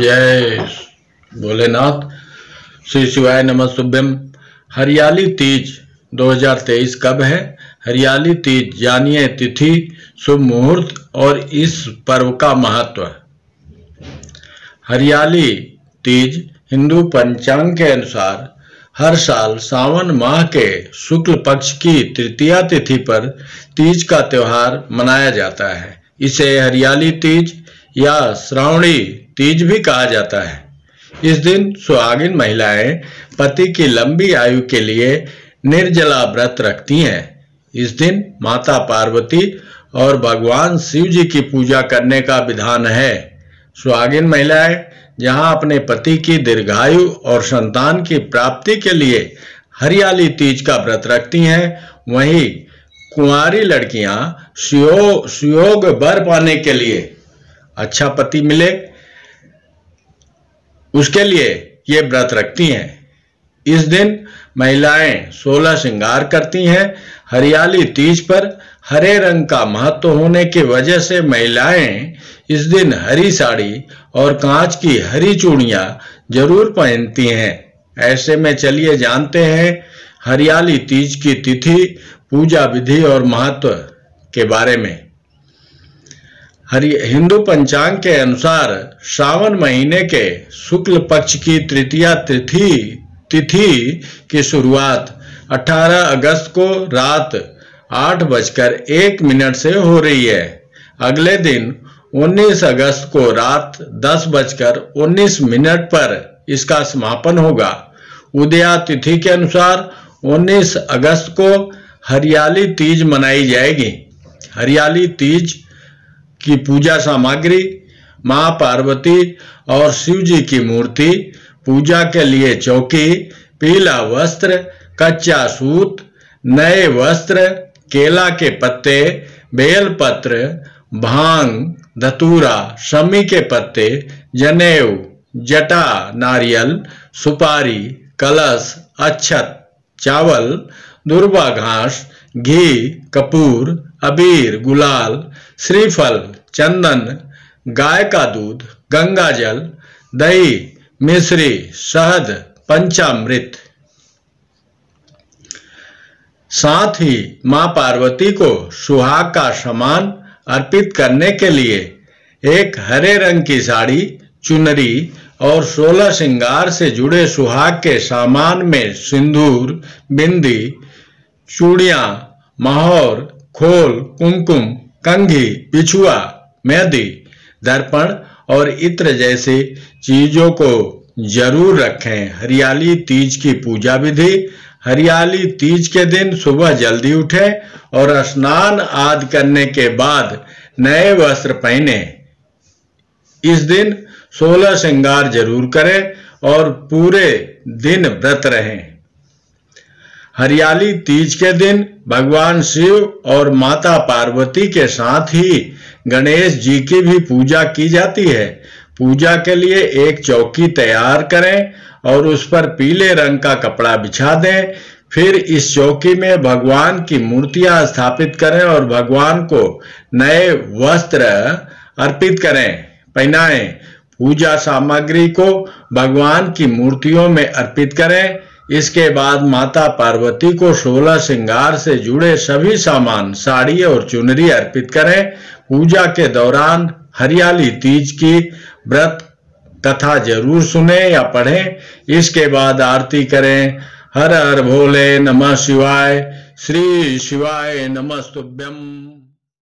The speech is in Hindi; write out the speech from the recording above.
जय भोलेनाथ, श्री शिवाय नमस्तुभ्यम हरियाली तीज 2023 कब है? हरियाली तीज जानिए तिथि, शुभ मुहूर्त और इस पर्व का महत्व। हरियाली तीज, हिंदू पंचांग के अनुसार, हर साल सावन माह के शुक्ल पक्ष की तृतीया तिथि पर तीज का त्योहार मनाया जाता है। इसे हरियाली तीज या श्रावणी तीज भी कहा जाता है। इस दिन सुहागिन महिलाएँ पति की लंबी आयु के लिए निर्जला व्रत रखती हैं। इस दिन माता पार्वती और भगवान शिव जी की पूजा करने का विधान है। सुहागिन महिलाएँ जहाँ अपने पति की दीर्घायु और संतान की प्राप्ति के लिए हरियाली तीज का व्रत रखती हैं, वहीं कुंवारी लड़कियाँ सुयोग बर पाने के लिए अच्छा पति मिले उसके लिए ये व्रत रखती हैं। इस दिन महिलाएँ सोलह श्रृंगार करती हैं। हरियाली तीज पर, हरे रंग का महत्व होने की वजह से महिलाएँ इस दिन हरी साड़ी और कांच की हरी चूड़ियाँ ज़रूर पहनती हैं। ऐसे में चलिए जानते हैं, हरियाली तीज की तिथि, पूजा विधि और महत्व के बारे में। हरि हिंदू पंचांग के अनुसार श्रावण महीने के शुक्ल पक्ष की तृतीया तिथि तिथि की शुरुआत 18 अगस्त को रात आठ बजकर एक मिनट से हो रही है। अगले दिन 19 अगस्त को रात दस बजकर उन्नीस मिनट पर इसका समापन होगा। उदया तिथि के अनुसार 19 अगस्त को हरियाली तीज मनाई जाएगी। हरियाली तीज की पूजा सामग्री, माँ पार्वती और शिव जी की मूर्ति, पूजा के लिए चौकी, पीला वस्त्र, कच्चा सूत, नए वस्त्र, केला के पत्ते बेल पत्र भाँग, धतूरा, शमी के पत्ते, जनेऊ, जटा, नारियल, सुपारी, कलश अच्छत चावल, दुर्वा घास, घी, कपूर, अबीर, गुलाल, श्रीफल चंदन, गाय का दूध, गंगा जल, दही, मिश्री, शहद, पंचामृत। साथ ही माँ पार्वती को सुहाग का समान अर्पित करने के लिए एक हरे रंग की साड़ी, चुनरी और सोलह श्रृंगार से जुड़े सुहाग के सामान में सिंदूर, बिंदी, चूड़ियाँ, माहौर, खोल, कुमकुम, कंघी पिछुआ मेहंदी, दर्पण और इत्र जैसी चीज़ों को ज़रूर रखें। हरियाली तीज की पूजा विधि, हरियाली तीज के दिन सुबह जल्दी उठें और स्नान आदि करने के बाद नए वस्त्र पहने। इस दिन सोलह श्रृंगार ज़रूर करें और पूरे दिन व्रत रहें। हरियाली तीज के दिन, भगवान शिव और माता पार्वती के साथ ही गणेश जी की भी पूजा की जाती है। पूजा के लिए एक चौकी तैयार करें और उस पर पीले रंग का कपड़ा बिछा दें। फिर इस चौकी में भगवान की मूर्तियाँ स्थापित करें और भगवान को नए वस्त्र अर्पित करें। पहनाएँ। पूजा सामग्री को भगवान की मूर्तियों में अर्पित करें। इसके बाद माता पार्वती को सोलह श्रृंगार से जुड़े सभी सामान साड़ी और चुनरी अर्पित करें। पूजा के दौरान हरियाली तीज की, व्रत कथा ज़रूर सुने या पढ़ें। इसके बाद आरती करें। हर हर भोले नमः शिवाय। श्री शिवाय नमस्तुभ्यम।